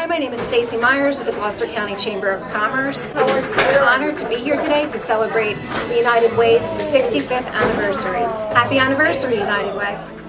Hi, my name is Stacey Myers with the Gloucester County Chamber of Commerce. It is an honored to be here today to celebrate the United Way's 65th anniversary. Happy anniversary, United Way.